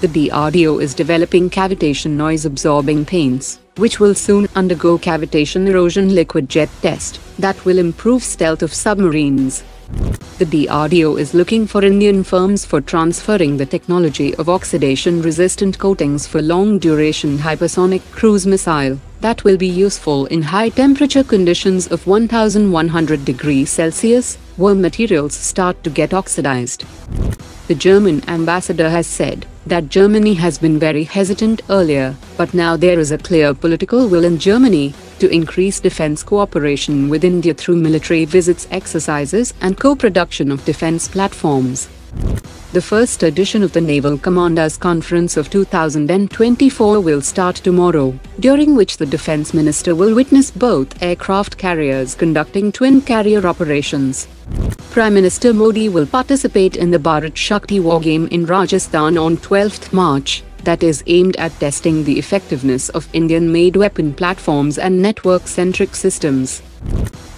The DRDO is developing cavitation noise-absorbing paints, which will soon undergo cavitation erosion liquid jet test, that will improve stealth of submarines. The DRDO is looking for Indian firms for transferring the technology of oxidation-resistant coatings for long-duration hypersonic cruise missile that will be useful in high-temperature conditions of 1100 degrees Celsius, where materials start to get oxidized. The German ambassador has said that Germany has been very hesitant earlier, but now there is a clear political will in Germany to increase defense cooperation with India through military visits exercises and co-production of defense platforms. The first edition of the Naval Commanders Conference of 2024 will start tomorrow, during which the Defense Minister will witness both aircraft carriers conducting twin carrier operations. Prime Minister Modi will participate in the Bharat Shakti War Game in Rajasthan on 12th March, that is aimed at testing the effectiveness of Indian-made weapon platforms and network-centric systems.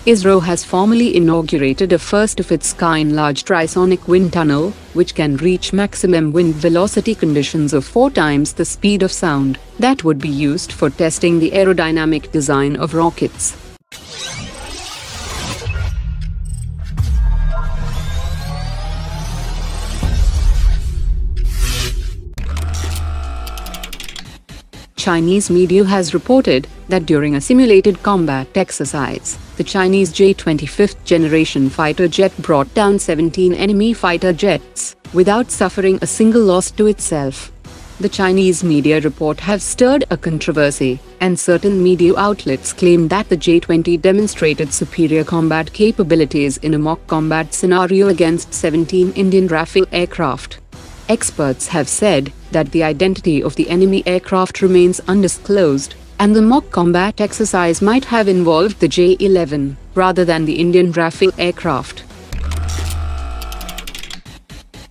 ISRO has formally inaugurated a first-of-its-kind large trisonic wind tunnel, which can reach maximum wind velocity conditions of four times the speed of sound, that would be used for testing the aerodynamic design of rockets. Chinese media has reported that during a simulated combat exercise, the Chinese J-20 5th generation fighter jet brought down 17 enemy fighter jets, without suffering a single loss to itself. The Chinese media report have stirred a controversy, and certain media outlets claim that the J-20 demonstrated superior combat capabilities in a mock combat scenario against 17 Indian Rafale aircraft. Experts have said that the identity of the enemy aircraft remains undisclosed, and the mock combat exercise might have involved the J-11, rather than the Indian Rafale aircraft.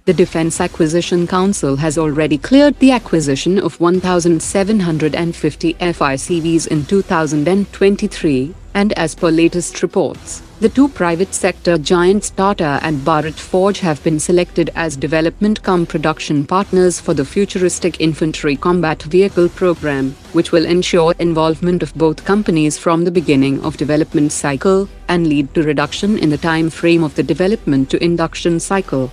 The Defense Acquisition Council has already cleared the acquisition of 1,750 FICVs in 2023, and as per latest reports, the two private sector giants Tata and Bharat Forge have been selected as development cum production partners for the futuristic infantry combat vehicle program, which will ensure involvement of both companies from the beginning of development cycle and lead to reduction in the time frame of the development to induction cycle.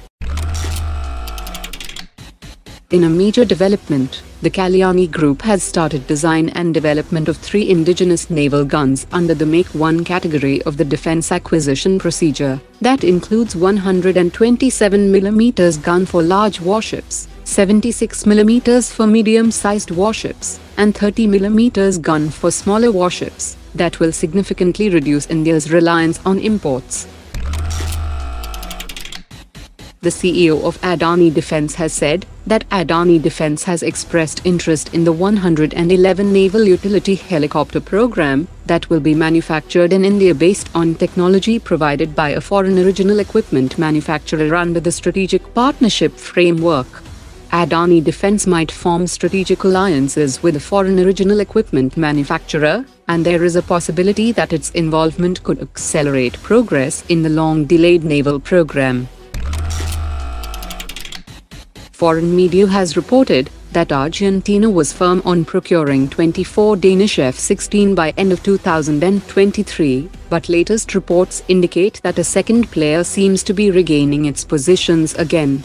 In a major development, the Kalyani Group has started design and development of three indigenous naval guns under the Make 1 category of the defense acquisition procedure. That includes 127mm gun for large warships, 76mm for medium-sized warships, and 30mm gun for smaller warships, that will significantly reduce India's reliance on imports. The CEO of Adani Defense has said that Adani Defense has expressed interest in the 111 Naval Utility Helicopter program that will be manufactured in India based on technology provided by a foreign original equipment manufacturer under the Strategic Partnership Framework. Adani Defense might form strategic alliances with a foreign original equipment manufacturer, and there is a possibility that its involvement could accelerate progress in the long-delayed naval program. Foreign media has reported that Argentina was firm on procuring 24 Danish F-16 by end of 2023, but latest reports indicate that a second player seems to be regaining its positions again.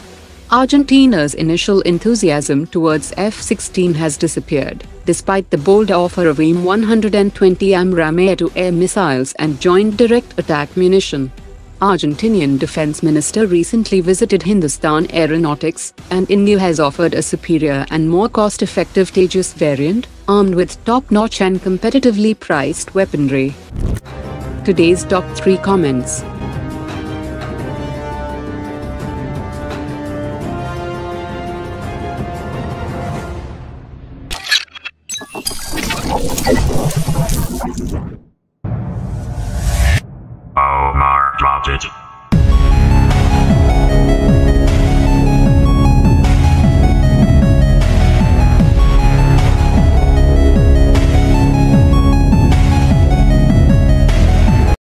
Argentina's initial enthusiasm towards F-16 has disappeared, despite the bold offer of AIM-120 AMRAAM air-to-air missiles and joint direct attack munition. Argentinian defense minister recently visited Hindustan Aeronautics, and India has offered a superior and more cost-effective Tejas variant, armed with top-notch and competitively priced weaponry. Today's top 3 comments.